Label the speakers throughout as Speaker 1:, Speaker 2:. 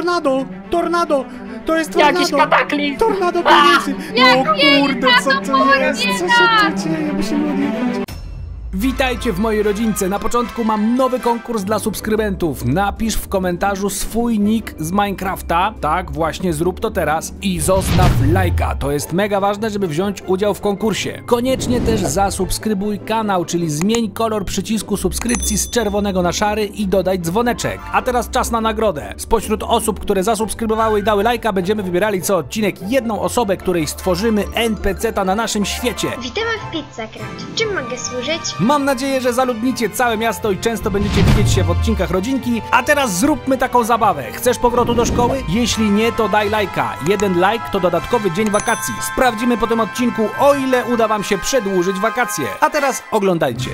Speaker 1: tornado! Tornado! To jest
Speaker 2: Jakiś
Speaker 1: tornado!
Speaker 2: kataklizm!
Speaker 1: Tornado pieniędzy! O kurde, co to jest? Co się tu dzieje? Musimy odjechać. Witajcie w mojej rodzince. Na początku mam nowy konkurs dla subskrybentów. Napisz w komentarzu swój nick z Minecrafta. Tak, właśnie zrób to teraz i zostaw lajka. To jest mega ważne, żeby wziąć udział w konkursie. Koniecznie też zasubskrybuj kanał, czyli zmień kolor przycisku subskrypcji z czerwonego na szary i dodaj dzwoneczek. A teraz czas na nagrodę. Spośród osób, które zasubskrybowały i dały lajka, będziemy wybierali co odcinek jedną osobę, której stworzymy NPC-ta na naszym świecie.
Speaker 3: Witamy w Pizzacraft. Czym mogę służyć?
Speaker 1: Mam nadzieję, że zaludnicie całe miasto i często będziecie widzieć się w odcinkach rodzinki. A teraz zróbmy taką zabawę. Chcesz powrotu do szkoły? Jeśli nie, to daj lajka. Jeden like to dodatkowy dzień wakacji. Sprawdzimy po tym odcinku, o ile uda wam się przedłużyć wakacje. A teraz oglądajcie.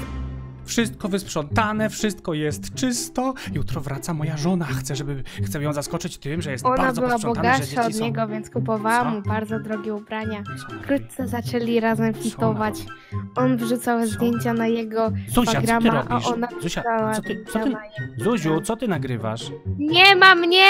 Speaker 1: Wszystko wysprzątane, wszystko jest czysto. Jutro wraca moja żona. Chcę, żeby chcę ją zaskoczyć tym, że jest
Speaker 4: Ona
Speaker 1: bardzo
Speaker 4: była
Speaker 1: posprzątane, że
Speaker 4: bogatsza od
Speaker 1: są.
Speaker 4: niego, więc kupowałam
Speaker 1: Co?
Speaker 4: mu bardzo drogie ubrania.
Speaker 1: Co ona robi?
Speaker 4: Wkrótce zaczęli razem fitować. On wrzucał zdjęcia na jego
Speaker 1: Zuzia, co ty
Speaker 4: Instagrama, a
Speaker 1: robisz?
Speaker 4: ona
Speaker 1: Zuzia,
Speaker 4: wrzucała
Speaker 1: co ty, co ty,
Speaker 4: zdjęcia na jego-
Speaker 1: Zuziu, co ty nagrywasz?
Speaker 4: Nie ma mnie!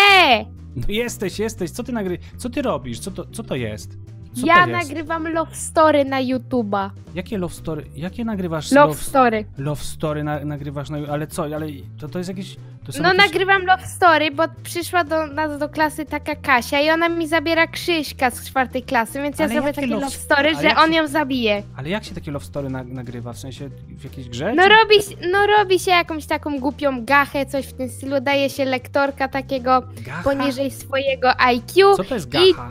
Speaker 1: No jesteś, jesteś, co ty nagry... Co ty robisz? Co to, co to jest? Co
Speaker 4: ja nagrywam love story na YouTube'a.
Speaker 1: Jakie love story? Jakie nagrywasz
Speaker 4: Love
Speaker 1: love,
Speaker 4: story.
Speaker 1: love story na, nagrywasz na... Ale co? Ale to, to jest jakieś... To
Speaker 4: No
Speaker 1: jakieś...
Speaker 4: nagrywam love story, bo przyszła do nas do klasy taka Kasia i ona mi zabiera Krzyśka z czwartej klasy, więc ja
Speaker 1: Ale
Speaker 4: zrobię
Speaker 1: jakie
Speaker 4: takie
Speaker 1: love-
Speaker 4: story, że
Speaker 1: jak
Speaker 4: on
Speaker 1: się-
Speaker 4: ją zabije.
Speaker 1: Ale jak się takie love story na, nagrywa? W sensie w jakiejś grze?
Speaker 4: No
Speaker 1: czy-
Speaker 4: robi, no robi się jakąś taką głupią gachę, coś w tym stylu, daje się lektorka takiego
Speaker 1: Gacha?
Speaker 4: poniżej swojego IQ
Speaker 1: Co to jest
Speaker 4: i
Speaker 1: gacha?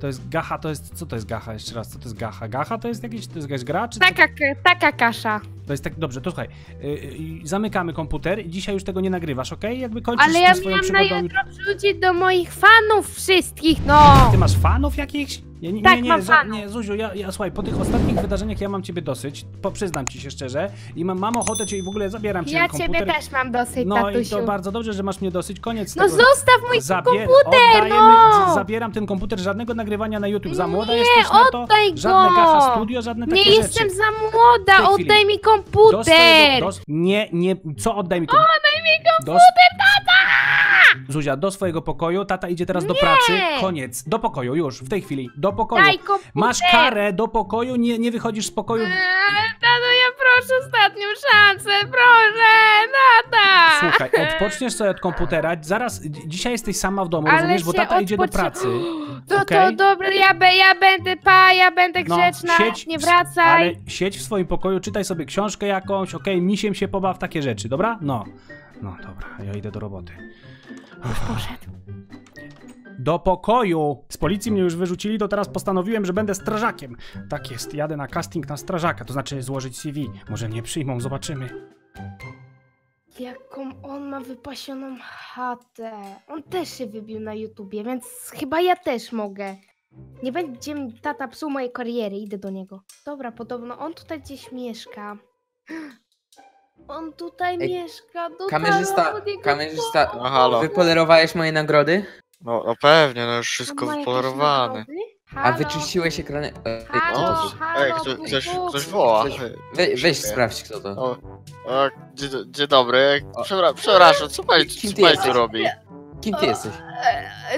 Speaker 1: To jest gacha, to jest... Co to jest gacha? Jeszcze raz, co to jest gacha? Gacha to jest jakiś, to jest jakaś gra? Czy
Speaker 4: taka, taka kasza.
Speaker 1: To jest tak... Dobrze, to słuchaj. Yy, zamykamy komputer i dzisiaj już tego nie nagrywasz, okej? Jakby kończysz
Speaker 4: Ale ja
Speaker 1: swoją
Speaker 4: miałam na
Speaker 1: przygodą...
Speaker 4: jutro wrzucić do moich fanów wszystkich, no!
Speaker 1: Ty masz fanów jakichś? Nie, nie,
Speaker 4: Tak,
Speaker 1: nie, nie, nie Zuziu, ja, ja słuchaj, po tych ostatnich wydarzeniach ja mam ciebie dosyć, po, przyznam ci się szczerze i mam, mam ochotę cię i w ogóle zabieram cię
Speaker 4: Ja
Speaker 1: na komputer.
Speaker 4: ciebie też mam dosyć,
Speaker 1: No i
Speaker 4: tatusiu.
Speaker 1: to bardzo dobrze, że masz mnie dosyć, koniec
Speaker 4: No
Speaker 1: tego.
Speaker 4: zostaw mój
Speaker 1: Zabier-
Speaker 4: komputer,
Speaker 1: oddajemy,
Speaker 4: no!
Speaker 1: Zabieram ten komputer, żadnego nagrywania na YouTube, za młoda
Speaker 4: Nie,
Speaker 1: jesteś na to,
Speaker 4: oddaj
Speaker 1: żadne
Speaker 4: go!
Speaker 1: gacha studio, żadne takie
Speaker 4: Nie
Speaker 1: rzeczy.
Speaker 4: jestem za młoda, oddaj mi
Speaker 1: Do swojego,
Speaker 4: komputer!
Speaker 1: do, nie, nie, co oddaj mi komputer?
Speaker 4: Oddaj mi komputer,
Speaker 1: Zuzia, do swojego pokoju, tata idzie teraz do
Speaker 4: Nie!
Speaker 1: pracy, koniec, do pokoju, już, w tej chwili, do pokoju.
Speaker 4: Daj komputer!
Speaker 1: Masz karę do pokoju, nie, nie wychodzisz z pokoju.
Speaker 4: Eee, Tato, ja proszę ostatnią szansę, proszę, tata!
Speaker 1: Słuchaj, odpoczniesz sobie od komputera, zaraz, dzi- dzisiaj jesteś sama w domu,
Speaker 4: Ale
Speaker 1: rozumiesz, bo
Speaker 4: się
Speaker 1: tata idzie do
Speaker 4: odpoczy-
Speaker 1: pracy.
Speaker 4: To,
Speaker 1: okej?
Speaker 4: to dobra, ja, be, ja będę pa, ja będę
Speaker 1: No,
Speaker 4: grzeczna,
Speaker 1: siedź
Speaker 4: nie
Speaker 1: w-
Speaker 4: wracaj.
Speaker 1: Ale siedź w swoim pokoju, czytaj sobie książkę jakąś, okej, misiem się pobaw, takie rzeczy, dobra? No. No dobra, ja idę do roboty.
Speaker 4: Poszedł.
Speaker 1: Do pokoju! Z policji mnie już wyrzucili, to teraz postanowiłem, że będę strażakiem. Tak jest, jadę na casting na strażaka, to znaczy złożyć CV. Może nie przyjmą, zobaczymy.
Speaker 4: Jaką on ma wypasioną chatę. On też się wybił na YouTubie, więc chyba ja też mogę. Nie będzie mi tata psuł mojej kariery, idę do niego. Dobra, podobno on tutaj gdzieś mieszka. On tutaj
Speaker 5: Ej,
Speaker 4: mieszka. Do
Speaker 5: Kamerzysta, kamerzysta,
Speaker 6: No halo.
Speaker 5: wypolerowałeś moje nagrody?
Speaker 6: No, no pewnie, no już wszystko wypolerowane.
Speaker 5: A wyczyściłeś ekrany? E,
Speaker 4: Halo,
Speaker 6: No,
Speaker 4: halo,
Speaker 6: ej, kto, ktoś, ktoś woła. Ej,
Speaker 5: We, weź sprawdź kto to.
Speaker 6: O, o, dzień, dzień dobry. Przepraszam, co pani,
Speaker 5: Kim
Speaker 6: co pani
Speaker 5: jesteś?
Speaker 6: tu robi?
Speaker 5: Kim ty jesteś?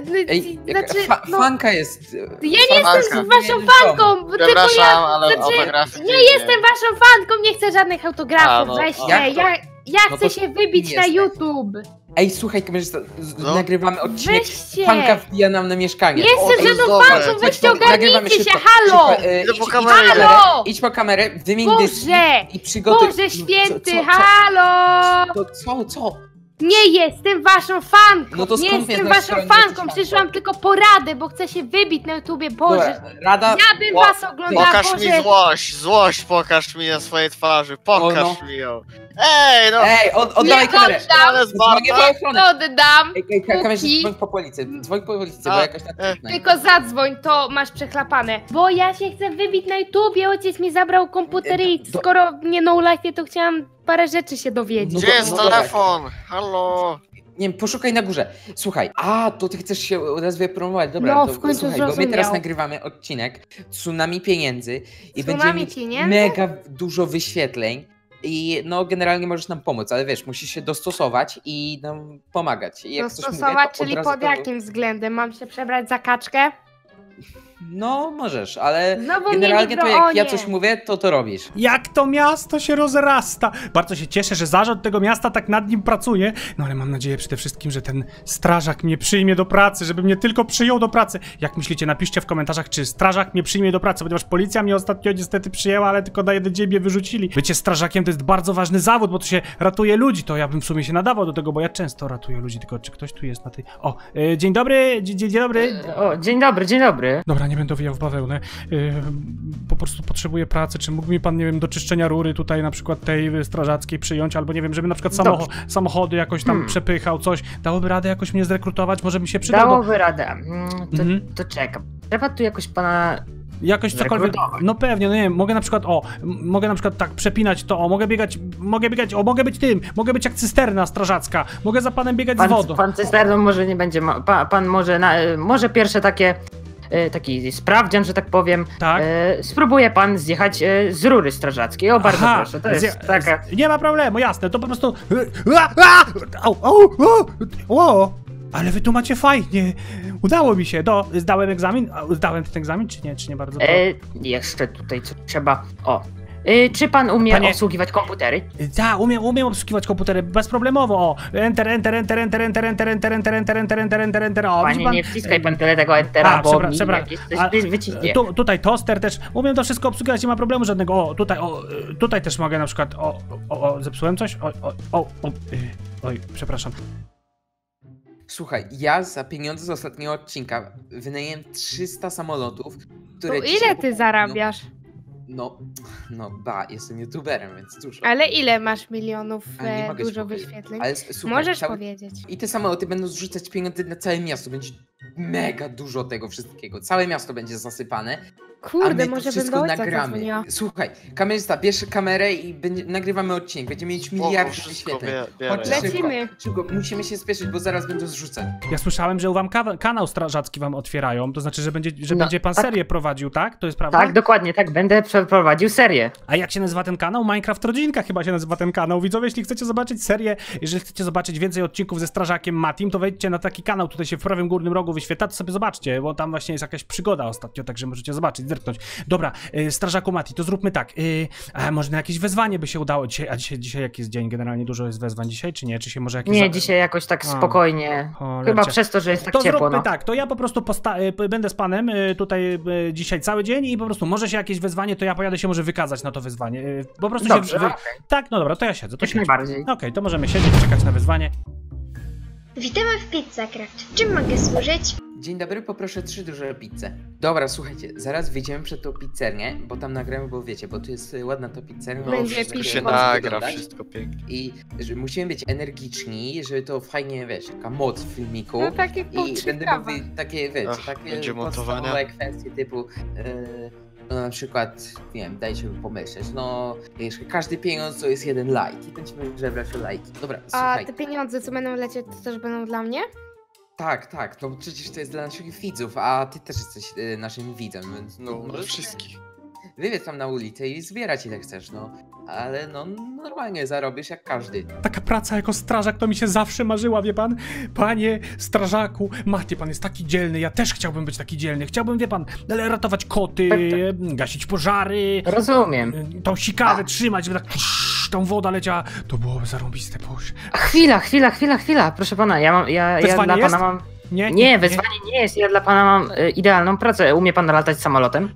Speaker 4: No,
Speaker 5: Ej,
Speaker 4: znaczy,
Speaker 5: fa
Speaker 4: no,
Speaker 5: fanka jest.
Speaker 4: ja nie jestem
Speaker 6: fanka.
Speaker 4: z waszą fanką, tylko
Speaker 6: Przepraszam,
Speaker 4: ja...
Speaker 6: ale
Speaker 4: znaczy, Nie jestem waszą fanką, nie chcę żadnych autografów,
Speaker 6: no,
Speaker 4: weźcie,
Speaker 5: jak to?
Speaker 4: ja, ja
Speaker 5: No
Speaker 4: chcę
Speaker 5: to
Speaker 4: się wybić na? YouTube.
Speaker 5: Ej, słuchaj, kamerzysta,
Speaker 6: No.
Speaker 5: nagrywamy odcinek.
Speaker 4: Weźcie.
Speaker 5: Fanka wbija nam na mieszkanie.
Speaker 4: Nie jestem
Speaker 6: jest
Speaker 4: żadną fanką, weźcie ogarnijcie się,
Speaker 5: szybko,
Speaker 4: halo!
Speaker 5: szybko, e, idź,
Speaker 6: po kamerę.
Speaker 4: Halo!
Speaker 5: idź po kamerę, wymień dyski i przygotuj.
Speaker 4: Boże święty,
Speaker 5: co- co-
Speaker 4: halo!
Speaker 5: To co, co?
Speaker 4: Nie jestem waszą fanką,
Speaker 5: No to
Speaker 4: nie
Speaker 5: skąd
Speaker 4: jestem
Speaker 5: mnie znasz,
Speaker 4: waszą
Speaker 5: że nie jesteś
Speaker 4: fanką,
Speaker 5: fanką?
Speaker 4: przyszłam tylko poradę, bo chcę się wybić na YouTubie, Boże.
Speaker 5: Dobra, rada.
Speaker 4: Ja bym
Speaker 6: O,
Speaker 4: was oglądała,
Speaker 6: Pokaż
Speaker 4: Boże.
Speaker 6: mi złość, złość pokaż mi na swojej twarzy, pokaż
Speaker 5: O, no.
Speaker 6: mi ją. Ej, no,
Speaker 5: Ej, od, oddawaj
Speaker 4: Nie
Speaker 5: kamerę.
Speaker 4: oddam.
Speaker 6: ale z
Speaker 5: Dzwonię po
Speaker 6: barda.
Speaker 5: ochronę.
Speaker 4: Oddam,
Speaker 5: Ej, ej, dzwoń po policję, dzwoń po policję,
Speaker 6: A,
Speaker 5: bo jakaś tak...
Speaker 6: e.
Speaker 4: tylko zadzwoń, to masz przechlapane. Bo ja się chcę wybić na YouTubie, ojciec mi zabrał komputer i
Speaker 5: Do-
Speaker 4: skoro nie no life, to chciałam parę rzeczy się dowiedzieć.
Speaker 5: No
Speaker 6: Gdzie jest
Speaker 5: no dobra.
Speaker 6: telefon? Halo?
Speaker 5: Nie wiem, poszukaj na górze. Słuchaj, a, to ty chcesz się od razu wypromować. Dobra,
Speaker 4: No,
Speaker 5: to
Speaker 4: w końcu
Speaker 5: słuchaj, bo my teraz nagrywamy odcinek Tsunami Pieniędzy i
Speaker 4: Tsunami
Speaker 5: będziemy mieć
Speaker 4: Pieniędzy?
Speaker 5: mega dużo wyświetleń. I no generalnie możesz nam pomóc, ale wiesz, musisz się dostosować i nam pomagać. I mówię,
Speaker 4: Dostosować,
Speaker 5: to od
Speaker 4: czyli pod jakim względem? Mam się przebrać za kaczkę?
Speaker 5: No, możesz, ale
Speaker 4: Znowu
Speaker 5: generalnie to jak ja coś mówię, to to robisz.
Speaker 1: Jak to miasto się rozrasta! Bardzo się cieszę, że zarząd tego miasta tak nad nim pracuje. No ale mam nadzieję przede wszystkim, że ten strażak mnie przyjmie do pracy, żeby mnie tylko przyjął do pracy. Jak myślicie, napiszcie w komentarzach, czy strażak mnie przyjmie do pracy, ponieważ policja mnie ostatnio niestety przyjęła, ale tylko na jeden dzień mnie wyrzucili. Bycie strażakiem to jest bardzo ważny zawód, bo to się ratuje ludzi. To ja bym w sumie się nadawał do tego, bo ja często ratuję ludzi, tylko czy ktoś tu jest na tej... O, e, dzień dobry, dzień, dzień dobry.
Speaker 2: O, dzień dobry, dzień dobry.
Speaker 1: Dobra, nie będę wijał w bawełnę. Yy, po prostu potrzebuję pracy. Czy mógł mi pan, nie wiem, do czyszczenia rury tutaj na przykład tej y, strażackiej przyjąć, albo nie wiem, żeby na przykład samocho samochody jakoś tam
Speaker 2: Hmm.
Speaker 1: przepychał, coś. Dałoby radę jakoś mnie zrekrutować? Może mi się przydało.
Speaker 2: Dałoby radę. Mm, To,
Speaker 1: Mhm.
Speaker 2: to czekam. Trzeba tu jakoś pana...
Speaker 1: Jakoś cokolwiek. No pewnie, no nie wiem, mogę na przykład, o, mogę na przykład tak przepinać to, o, mogę biegać, mogę biegać, o, mogę być tym, mogę być jak cysterna strażacka, mogę za panem biegać z
Speaker 2: Pan,
Speaker 1: wodą.
Speaker 2: pan cysterną może nie będzie... Ma, pa, pan może... Na, może pierwsze takie... e, Taki sprawdzian, że tak powiem.
Speaker 1: Tak.
Speaker 2: E, spróbuje pan zjechać e, z rury strażackiej. O, bardzo
Speaker 1: Aha,
Speaker 2: proszę. To jest taka.
Speaker 1: Nie ma problemu, jasne, to po prostu... Au, au, au, o, ale wy tu macie fajnie. Udało mi się, do, zdałem egzamin, zdałem ten egzamin, czy nie, czy nie bardzo?
Speaker 2: E, jeszcze tutaj co trzeba. O. E, czy pan umie
Speaker 1: Panie-
Speaker 2: obsługiwać komputery?
Speaker 1: Tak, umiem, umiem obsługiwać komputery bezproblemowo, o, enter, enter, enter, enter, enter, enter, enter, enter, enter, enter, enter, enter, enter, o,
Speaker 2: Panie,
Speaker 1: pan?
Speaker 2: nie wciskaj pan tyle tego entera,
Speaker 1: A,
Speaker 2: bo
Speaker 1: przepra-
Speaker 2: mi
Speaker 1: przepra-
Speaker 2: jakieś coś
Speaker 1: a,
Speaker 2: wy- wyciśnie.
Speaker 1: Tu, tutaj toster też, umiem to wszystko obsługiwać, nie ma problemu żadnego, o, tutaj, o, y, tutaj też mogę na przykład, o, o, o zepsułem coś, o, o, o, o y, oj, przepraszam.
Speaker 5: Słuchaj, ja za pieniądze z ostatniego odcinka wynajęłem 300 samolotów,
Speaker 4: To
Speaker 5: które dzisiaj
Speaker 4: ile ty zarabiasz?
Speaker 5: No, no ba, jestem youtuberem, więc dużo.
Speaker 4: Ale ile masz milionów
Speaker 5: Ale
Speaker 4: e, dużo wyświetleń?
Speaker 5: Ale s- słuchaj,
Speaker 4: Możesz
Speaker 5: cały...
Speaker 4: powiedzieć.
Speaker 5: I te samoloty będą zrzucać pieniądze na całe miasto. Będzie mega dużo tego wszystkiego. Całe miasto będzie zasypane. A
Speaker 4: Kurde,
Speaker 5: my to
Speaker 4: może bym
Speaker 5: wszystko nagramy. Słuchaj, kamerzysta, bierz kamerę i będzie, nagrywamy odcinek. Będziemy mieć miliardy
Speaker 6: wszystko
Speaker 5: wyświetleń.
Speaker 4: Lecimy.
Speaker 5: Szybko, musimy się spieszyć, bo zaraz będą zrzucać.
Speaker 1: Ja słyszałem, że wam ka- kanał strażacki wam otwierają, to znaczy, że będzie, że
Speaker 2: No,
Speaker 1: będzie pan
Speaker 2: tak.
Speaker 1: serię prowadził, tak? To jest prawda?
Speaker 2: Tak, dokładnie, tak. Będę przeprowadził serię.
Speaker 1: A jak się nazywa ten kanał? Minecraft Rodzinka chyba się nazywa ten kanał. Widzowie, jeśli chcecie zobaczyć serię, jeżeli chcecie zobaczyć więcej odcinków ze strażakiem Matim, to wejdźcie na taki kanał, tutaj się w prawym górnym rogu wyświetla, to sobie zobaczcie, bo tam właśnie jest jakaś przygoda ostatnio, także możecie zobaczyć, zerknąć. Dobra, y, strażaku Mati, to zróbmy tak. Y, a może na jakieś wezwanie by się udało dzisiaj, a dzisiaj, dzisiaj jaki jest dzień? Generalnie dużo jest wezwań dzisiaj, czy nie? Czy się może jakieś...
Speaker 2: Nie,
Speaker 1: za-
Speaker 2: dzisiaj jakoś tak
Speaker 1: A.
Speaker 2: spokojnie.
Speaker 1: Cholercie.
Speaker 2: Chyba przez to, że jest tak
Speaker 1: to
Speaker 2: ciepło.
Speaker 1: zróbmy
Speaker 2: No.
Speaker 1: tak, to ja po prostu posta- y, będę z panem y, tutaj dzisiaj cały dzień i po prostu może się jakieś wezwanie, to ja pojadę się może wykazać na to wyzwanie. Y, Po prostu
Speaker 2: Dobrze,
Speaker 1: się... Wy...
Speaker 2: okej.
Speaker 1: Tak, no dobra, to ja siedzę, to
Speaker 2: Jak
Speaker 1: siedź.
Speaker 2: najbardziej.
Speaker 1: Okej, to możemy siedzieć, czekać na wyzwanie.
Speaker 3: Witamy w Pizzacraft. Czym mogę służyć?
Speaker 5: Dzień dobry, poproszę trzy duże pizze. Dobra, słuchajcie, zaraz wyjdziemy przed tą pizzernię, bo tam nagramy, bo wiecie, bo tu jest y, ładna ta pizzernia.
Speaker 6: No,
Speaker 4: Będzie
Speaker 6: wszystko się nagra, wszystko pięknie.
Speaker 5: I że musimy być energiczni, żeby to fajnie, wiesz, taka moc w filmiku.
Speaker 4: No tak jak
Speaker 5: I będę mówić takie, wiecie,
Speaker 6: Ach,
Speaker 5: takie
Speaker 6: będzie montowania.
Speaker 5: podstawowe kwestie typu, yy, no na przykład, nie wiem, dajcie mi pomyśleć, no wiesz, każdy pieniądz to jest jeden like i będziemy żebrać o lajki. Dobra,
Speaker 4: A
Speaker 5: słuchaj,
Speaker 4: te pieniądze, co będą lecieć, to też będą dla mnie?
Speaker 5: Tak, tak, no przecież to jest dla naszych widzów, a ty też jesteś yy, naszym widzem, więc no,
Speaker 6: No, dla wszystkich.
Speaker 5: wybiec tam na ulicę i zbierać ile chcesz, no. Ale no, normalnie zarobisz jak każdy.
Speaker 1: Taka praca jako strażak to mi się zawsze marzyła, wie pan? Panie strażaku, Mati, pan jest taki dzielny, ja też chciałbym być taki dzielny. Chciałbym, wie pan, ale ratować koty, gasić pożary,
Speaker 2: Rozumiem.
Speaker 1: y, tą sikawę trzymać, tak psz, tą woda leciała. To byłoby zarąbiste, boże.
Speaker 2: A Chwila, chwila, chwila, chwila. Proszę pana, ja mam. Ja, ja dla
Speaker 1: jest?
Speaker 2: pana mam.
Speaker 1: Nie,
Speaker 2: Nie, wezwanie nie jest. Ja dla pana mam y, idealną pracę. Umie pan latać samolotem?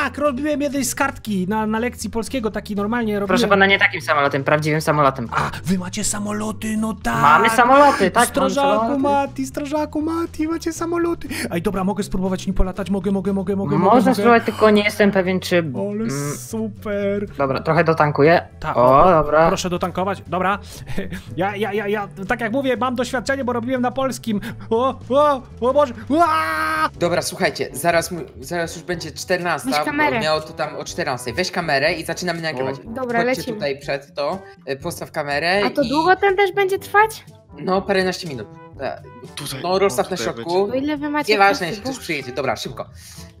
Speaker 1: Tak, robiłem jednej z kartki na, na lekcji polskiego, taki normalnie robiłem.
Speaker 2: Proszę pana, nie takim samolotem, prawdziwym samolotem.
Speaker 1: A, wy macie samoloty, no tak.
Speaker 2: Mamy samoloty, tak?
Speaker 1: Strażaku
Speaker 2: samoloty.
Speaker 1: Mati, strażaku Mati, macie samoloty. Ej, dobra, mogę spróbować nim polatać, mogę, mogę, mogę, mogę. mogę,
Speaker 2: Można
Speaker 1: mogę.
Speaker 2: spróbować, tylko nie jestem pewien, czy.
Speaker 1: Ale
Speaker 2: Mm,
Speaker 1: super.
Speaker 2: dobra, trochę dotankuję.
Speaker 1: Tak,
Speaker 2: O,
Speaker 1: o,
Speaker 2: dobra.
Speaker 1: Proszę dotankować. Dobra. Ja, ja, ja, ja, tak jak mówię, mam doświadczenie, bo robiłem na polskim. O, o, o Boże. Ua!
Speaker 5: Dobra, słuchajcie, zaraz, mu- zaraz już będzie 14,
Speaker 4: Weź
Speaker 5: bo
Speaker 4: kamerę.
Speaker 5: miało tu tam o 14. Weź kamerę i zaczynamy nagrywać.
Speaker 4: Dobra,
Speaker 5: Chodźcie
Speaker 4: lecimy.
Speaker 5: tutaj przed to, y, postaw kamerę
Speaker 4: A to
Speaker 5: i...
Speaker 4: długo ten też będzie trwać?
Speaker 5: No, paręnaście minut. E,
Speaker 6: Tutaj.
Speaker 5: No, rozstaw na
Speaker 6: tutaj
Speaker 5: środku.
Speaker 4: To ile wy macie
Speaker 5: Nieważne, jeśli
Speaker 4: bo-
Speaker 5: ktoś przyjedzie. Dobra, szybko.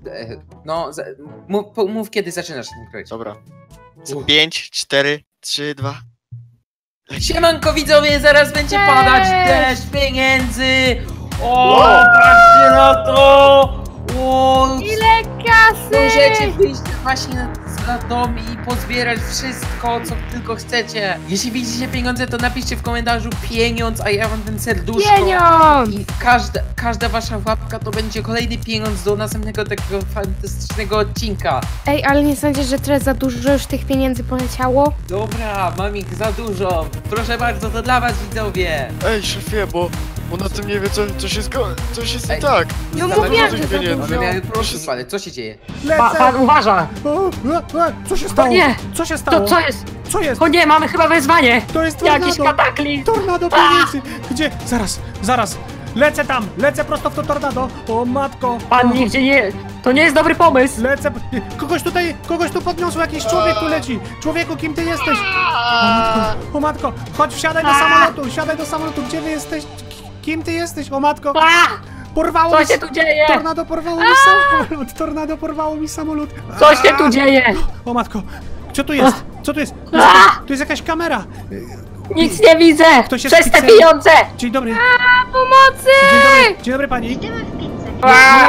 Speaker 5: E, No, za- mów, po- mów kiedy zaczynasz nagrywać.
Speaker 6: Dobra.
Speaker 5: Uff.
Speaker 6: 5, 4, trzy, dwa.
Speaker 5: Siemanko widzowie, zaraz będzie
Speaker 4: Cześć!
Speaker 5: padać deszcz pieniędzy! O, patrzcie na to! O,
Speaker 4: Ile kasy!
Speaker 5: możecie wyjść właśnie na, na dom i pozbierać wszystko, co tylko chcecie. Jeśli widzicie pieniądze, to napiszcie w komentarzu pieniądz, a ja wam ten serduszko.
Speaker 4: Pieniądz!
Speaker 5: I każda, każda wasza łapka to będzie kolejny pieniądz do następnego takiego fantastycznego odcinka.
Speaker 4: Ej, ale nie sądzisz, że trochę za dużo już tych pieniędzy poleciało?
Speaker 5: Dobra, mam ich za dużo. Proszę bardzo, to dla was widzowie.
Speaker 6: Ej, szefie, bo on na tym nie wie, co, coś jest, go, coś jest nie
Speaker 5: Ej.
Speaker 6: tak.
Speaker 4: No
Speaker 5: Za
Speaker 4: mówiłam,
Speaker 6: dużo
Speaker 4: że za.
Speaker 5: One
Speaker 4: dużo.
Speaker 5: miały proszę spadać, co się dzieje?
Speaker 2: Pa, pan uważa!
Speaker 1: O, o, o, co się stało?
Speaker 2: nie!
Speaker 1: Co się stało?
Speaker 2: To co jest?
Speaker 1: Co jest?
Speaker 2: O nie, mamy chyba wezwanie!
Speaker 1: To jest tornado!
Speaker 2: Jakiś kataklizm!
Speaker 1: Tornado pieniędzy! Gdzie? Zaraz, zaraz! Lecę tam! Lecę prosto w to tornado! O matko!
Speaker 2: Pan nigdzie nie... To nie jest dobry pomysł!
Speaker 1: Lecę... Kogoś tutaj, kogoś tu podniosło, jakiś człowiek tu leci! Człowieku, kim ty jesteś? O matko, o matko! Chodź, wsiadaj do samolotu, wsiadaj do samolotu, gdzie wy jesteś? Kim ty jesteś? O matko!
Speaker 2: A!
Speaker 1: Porwało
Speaker 2: Co
Speaker 1: mi...
Speaker 2: się tu dzieje?
Speaker 1: Tornado porwało mi samolot! Tornado porwało mi samolot!
Speaker 2: Co się tu dzieje?
Speaker 1: O matko! Co tu jest? Co tu jest? Tu jest,
Speaker 2: A!
Speaker 1: jakaś, tu jest jakaś kamera!
Speaker 2: Nic nie widzę!
Speaker 1: Ktoś jest
Speaker 2: Przez te pieniądze!
Speaker 1: Dzień dobry!
Speaker 4: Pomocy!
Speaker 1: Dzień dobry, dzień dobry pani!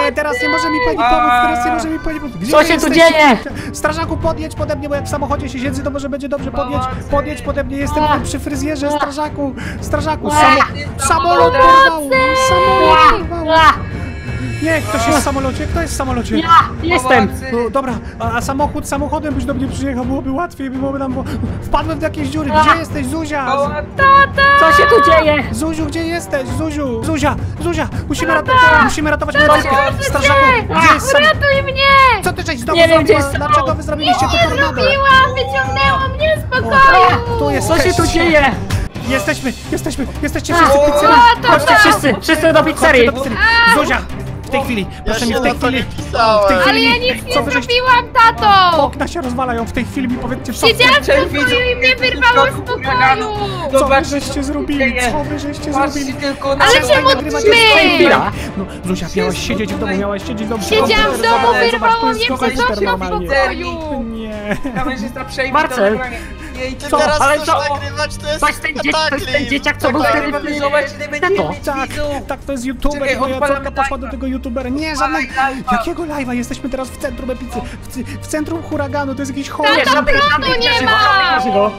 Speaker 1: Nie, teraz nie może mi pani pomóc, teraz nie może mi pani pomóc. Gdzie
Speaker 2: Co
Speaker 1: wy
Speaker 2: się tu
Speaker 1: jesteście?
Speaker 2: dzieje?
Speaker 1: Strażaku, podjedź pode mnie, bo jak w samochodzie się siedzę, to może będzie dobrze. Podjedź, podjedź pode mnie, jestem
Speaker 2: A!
Speaker 1: przy fryzjerze, strażaku, strażaku, samo, samolot porwało, samolot porwało. Nie, ktoś jest w samolocie, kto jest w samolocie?
Speaker 2: Ja jestem!
Speaker 1: No, dobra, a, a samochód samochodem byś do mnie przyjechał, byłoby łatwiej, byłoby nam... Bo... Wpadłem w jakieś dziury, gdzie jesteś, Zuzia?
Speaker 5: Pomocy!
Speaker 2: Co się tu dzieje?
Speaker 1: Zuziu, gdzie jesteś, Zuziu? Zuzia, Zuzia, musimy, ratować, musimy ratować
Speaker 2: się
Speaker 1: Strażaku, gdzie jest sam...
Speaker 4: Ratuj mnie!
Speaker 1: Co ty żeś znowu
Speaker 2: Nie wiem, gdzie
Speaker 1: zrobiła?
Speaker 2: jest
Speaker 1: Dlaczego wy zrobiliście to tornado?
Speaker 4: Zrobiłam! Wyciągnęło mnie z pokoju!
Speaker 1: tu jest
Speaker 2: Co się tu dzieje?
Speaker 1: Jesteśmy, jesteśmy, jesteście wszyscy w pizzerii.
Speaker 2: Chodźcie wszyscy! Wszyscy do pizzerii!
Speaker 1: Do. Zuzia, tej chwili,
Speaker 6: Ja
Speaker 1: proszę mi
Speaker 6: się
Speaker 1: w tej
Speaker 6: na to
Speaker 1: chwili,
Speaker 6: nie
Speaker 1: w tej.
Speaker 4: Ale
Speaker 1: chwili,
Speaker 4: ja nic nie zrobiłam, tato!
Speaker 1: Okna się rozwalają, w tej chwili mi powiedzcie, co,
Speaker 4: Siedziałam w pokoju i mnie wyrwało z pokoju!
Speaker 1: co wy żeście zrobili, co wy żeście zrobili.
Speaker 5: tylko na
Speaker 4: Ale
Speaker 5: nagrywacie swoje
Speaker 2: Chwila!
Speaker 1: No, Zuzia, miałaś siedzieć w domu, miałaś siedzieć w domu.
Speaker 4: Siedziałam w domu,
Speaker 1: Zobacz,
Speaker 4: wyrwało
Speaker 1: jest
Speaker 4: mnie przez okno w
Speaker 1: normalnie.
Speaker 4: pokoju!
Speaker 1: Nie.
Speaker 5: Przejmie
Speaker 2: Marcel.
Speaker 5: To nagranie. Jej,
Speaker 6: Ty
Speaker 5: co?
Speaker 6: teraz
Speaker 2: Ale
Speaker 6: chcesz
Speaker 2: co?
Speaker 6: nagrywać, to jest
Speaker 2: ten dzieciak, to jest ten dzieciak, co był
Speaker 6: Tak,
Speaker 2: wtedy w...
Speaker 5: będziemy
Speaker 2: Tato.
Speaker 5: mieć
Speaker 1: Tak,
Speaker 5: widzów.
Speaker 1: tak, to jest youtuber
Speaker 5: Czekaj,
Speaker 1: i moja
Speaker 5: odpalamy
Speaker 1: córka poszła
Speaker 5: live'a.
Speaker 1: do tego youtubera. Nie, żadnego...
Speaker 5: Live'a.
Speaker 1: Jakiego live'a? Jesteśmy teraz w centrum epicy, w, w centrum huraganu, to jest jakiś
Speaker 2: Nie,
Speaker 1: horror.
Speaker 2: żadnych, żadnych
Speaker 4: nie
Speaker 2: na żywo,
Speaker 4: ma!
Speaker 2: na żywo!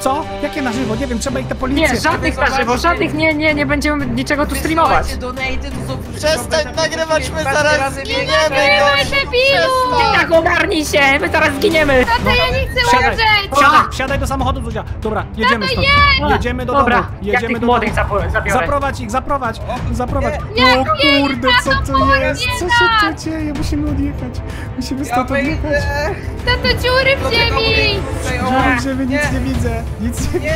Speaker 1: Co? Jakie na żywo? Nie wiem, trzeba ich te policję.
Speaker 2: Nie, żadnych na żywo, żadnych nie, nie, nie będziemy niczego tu streamować!
Speaker 5: To są-
Speaker 6: Przestań nagrywać, my zaraz zginiemy, gość.
Speaker 4: debilu!
Speaker 2: Tak, ogarnij się! My zaraz zginiemy!
Speaker 4: Tato, ja nie chcę
Speaker 1: Wsiadaj,
Speaker 4: umrzeć!
Speaker 1: wsiadaj, wsiadaj do samochodu, Zuzia. Dobra, jedziemy stąd. Jedziemy do
Speaker 2: Dobra,
Speaker 1: domu. Jedziemy do
Speaker 2: młodych zabiorę.
Speaker 1: Zaprowadź ich, zaprowadź, zaprowadź.
Speaker 4: Nie,
Speaker 1: O kurde, co to jest? Co się tu dzieje? Musimy odjechać. Musimy stąd odjechać.
Speaker 4: Tato, dziury w ziemi!
Speaker 1: Żal, że wy nic nie widzę. Nic nie
Speaker 5: Nie,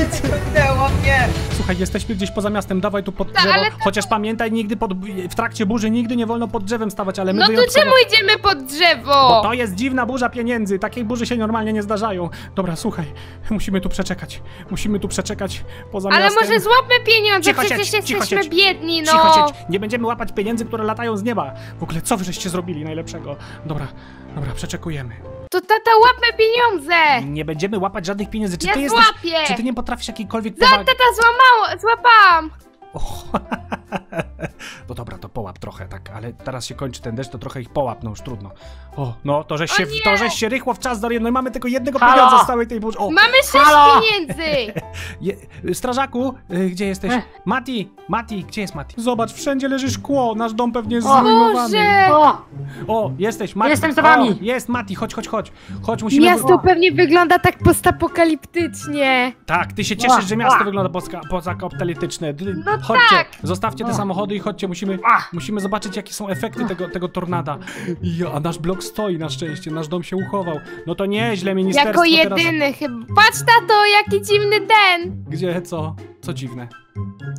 Speaker 5: mnie.
Speaker 1: Słuchaj, jesteśmy gdzieś poza miastem, dawaj tu pod
Speaker 4: Ta,
Speaker 1: drzewo.
Speaker 4: ale to-
Speaker 1: Chociaż pamiętaj, nigdy pod, w trakcie burzy nigdy nie wolno pod drzewem stawać, ale my
Speaker 4: No to
Speaker 1: wyjątkowo...
Speaker 4: czemu idziemy pod
Speaker 1: Bo
Speaker 4: drzewo?
Speaker 1: to jest dziwna burza pieniędzy. Takiej burzy się normalnie nie zdarzają. Dobra, słuchaj, musimy tu przeczekać. Musimy tu przeczekać poza
Speaker 4: Ale
Speaker 1: miastem.
Speaker 4: może złapmy pieniądze,
Speaker 1: Cicho siedź,
Speaker 4: przecież
Speaker 1: cicho
Speaker 4: jesteśmy
Speaker 1: siedź.
Speaker 4: biedni, no!
Speaker 1: Cicho siedź, nie będziemy łapać pieniędzy, które latają z nieba. W ogóle co wy żeście zrobili najlepszego? Dobra, dobra, przeczekujemy.
Speaker 4: To tata, łapmy pieniądze!
Speaker 1: Nie będziemy łapać żadnych pieniędzy. Czy
Speaker 4: Ja
Speaker 1: ty jesteś.
Speaker 4: złapię!
Speaker 1: Czy ty nie potrafisz jakiejkolwiek
Speaker 4: Za,
Speaker 1: powagi?
Speaker 4: tata, złamało, złapałam!
Speaker 1: O, no dobra, to połap trochę, tak, ale teraz się kończy ten deszcz, to trochę ich połap, no już trudno. O, no to żeś się,
Speaker 4: nie!
Speaker 1: to żeś się rychło w czas zorientował, no i mamy tylko jednego
Speaker 2: Halo!
Speaker 1: pieniądza z całej tej burzy. O,
Speaker 4: Mamy sześć
Speaker 2: Halo!
Speaker 4: pieniędzy!
Speaker 1: je, strażaku, y, gdzie jesteś?
Speaker 2: Ech.
Speaker 1: Mati, Mati, gdzie jest Mati? Zobacz, wszędzie leży szkło, nasz dom pewnie jest
Speaker 2: O
Speaker 1: zrujnowany.
Speaker 4: Boże!
Speaker 2: O!
Speaker 1: O, jesteś, Mati.
Speaker 2: Jestem za wami.
Speaker 1: O, jest Mati, chodź, chodź, chodź. Chodź, musimy...
Speaker 4: Miasto pewnie wygląda tak postapokaliptycznie.
Speaker 1: Tak, ty się cieszysz, że miasto wygląda poza, poza kapitalityczne. D-
Speaker 4: No
Speaker 1: chodźcie,
Speaker 4: tak.
Speaker 1: zostawcie te
Speaker 2: Ła.
Speaker 1: samochody i chodźcie, musimy, musimy zobaczyć, jakie są efekty tego, tego tornada. Ja, a nasz blok stoi na szczęście, nasz dom się uchował. No to nieźle, ministerstwo
Speaker 4: Jako
Speaker 1: teraz...
Speaker 4: jedyny chyba. Patrz, tato, jaki dziwny den!
Speaker 1: Gdzie, co? Co dziwne.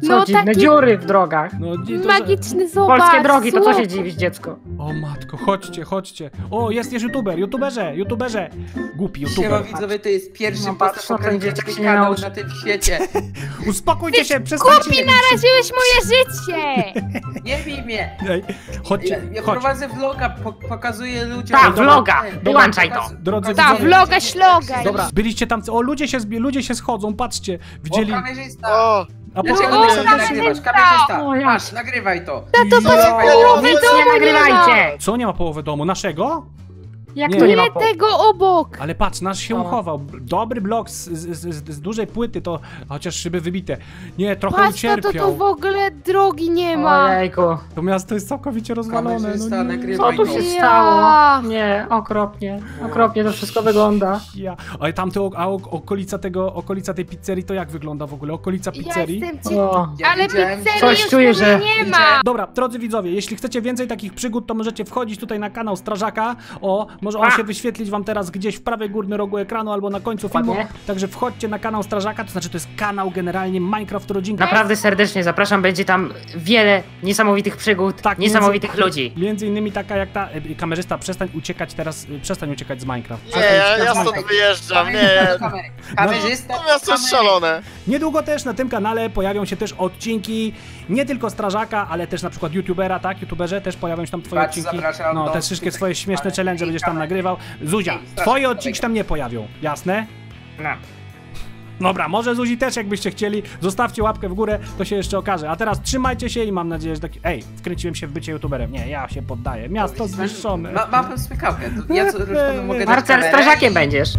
Speaker 2: Co
Speaker 4: No
Speaker 2: dziwne
Speaker 4: taki
Speaker 2: dziury w drogach.
Speaker 1: No, to,
Speaker 4: magiczny zobacz.
Speaker 2: Polskie drogi, to co się dziwisz, dziecko?
Speaker 1: O matko, chodźcie, chodźcie. O, jest, jest youtuber, youtuberze, youtuberze. Głupi
Speaker 5: Siema
Speaker 1: youtuber.
Speaker 5: widzowie, to jest pierwszy
Speaker 2: No dzieciak się nie
Speaker 5: kanał na tym świecie.
Speaker 1: Uspokójcie się, przestańcie.
Speaker 4: Głupi, naraziłeś moje życie!
Speaker 5: Nie bij mnie!
Speaker 1: Ej,
Speaker 5: Ja,
Speaker 1: chodźcie,
Speaker 5: ja
Speaker 1: chodź.
Speaker 5: prowadzę vloga, po, pokazuję ludziom...
Speaker 2: Tak, vloga,
Speaker 5: Ten,
Speaker 2: wyłączaj to.
Speaker 1: Drodzy
Speaker 4: Ta, vloga, śloga.
Speaker 1: Dobra, byliście tam, o ludzie się, ludzie się schodzą, patrzcie, widzieli!
Speaker 5: O,
Speaker 1: a
Speaker 5: Dlaczego
Speaker 1: po,
Speaker 5: ty sobie
Speaker 4: kamerzysta!
Speaker 5: nagrywasz? Kamerzysta! Masz, nagrywaj to!
Speaker 4: Tato, patrz,
Speaker 5: to.
Speaker 4: połowy
Speaker 2: Nic
Speaker 4: domu
Speaker 2: nie
Speaker 4: ma.
Speaker 2: nagrywajcie!
Speaker 1: co nie ma połowy domu, naszego?
Speaker 2: Jak
Speaker 1: Nie.
Speaker 2: to nie ma
Speaker 4: tego obok.
Speaker 1: Ale patrz, nasz się uchował, dobry blok z, z, z, z dużej płyty, to chociaż szyby wybite. Nie, trochę
Speaker 4: Patrz, tato, to
Speaker 1: ucierpiał,
Speaker 4: w ogóle drogi nie ma.
Speaker 2: Ojejku.
Speaker 1: to miasto jest całkowicie rozwalone, no nie.
Speaker 2: Co tu
Speaker 5: to!
Speaker 2: się
Speaker 4: Ja.
Speaker 2: stało? Nie, okropnie. Okropnie to wszystko wygląda.
Speaker 1: Ja. A tamte, a okolica tego, okolica tej pizzerii to jak wygląda w ogóle? Okolica
Speaker 4: Ja
Speaker 1: pizzerii?
Speaker 4: jestem cię...
Speaker 2: O.
Speaker 5: Ja
Speaker 4: Ale pizzerii
Speaker 2: Coś
Speaker 4: już
Speaker 2: czuję, że-
Speaker 4: nie ma.
Speaker 1: Dobra, drodzy widzowie, jeśli chcecie więcej takich przygód, to możecie wchodzić tutaj na kanał Strażaka. O, może on
Speaker 2: A.
Speaker 1: się wyświetlić wam teraz gdzieś w prawej górnym rogu ekranu albo na końcu filmu.
Speaker 2: Ładnie.
Speaker 1: Także wchodźcie na kanał Strażaka, to znaczy to jest kanał generalnie Minecraft Rodzinka.
Speaker 2: Naprawdę serdecznie zapraszam, będzie tam wiele niesamowitych przygód,
Speaker 1: Tak,
Speaker 2: niesamowitych
Speaker 1: między-
Speaker 2: ludzi.
Speaker 1: Między innymi taka jak ta y, kamerzysta, przestań uciekać teraz, y, przestań uciekać z Minecraft.
Speaker 6: nie,
Speaker 1: Przestań
Speaker 6: ja,
Speaker 1: uciekać
Speaker 6: ja
Speaker 1: z
Speaker 6: stąd wyjeżdżam, nie.
Speaker 5: Kamerzysta. Kamerzysta
Speaker 6: To miasto jest szalone.
Speaker 1: Niedługo też na tym kanale pojawią się też odcinki nie tylko Strażaka, ale też na przykład YouTubera, tak? YouTuberze też pojawią się tam twoje
Speaker 5: Patrz,
Speaker 1: odcinki. No, te wszystkie swoje śmieszne challenge będziesz tam nagrywał. Zuzia, twoje odcinki tam nie pojawią, jasne?
Speaker 2: No.
Speaker 1: Dobra, może Zuzi też jakbyście chcieli, zostawcie łapkę w górę, to się jeszcze okaże. A teraz trzymajcie się i mam nadzieję, że taki... Ej, wkręciłem się w bycie YouTuberem. Nie, ja się poddaję. Miasto zniszczone.
Speaker 5: Ma, mam smykałkę, to ja co, mogę
Speaker 2: Marcel, strażakiem
Speaker 5: i-
Speaker 2: będziesz.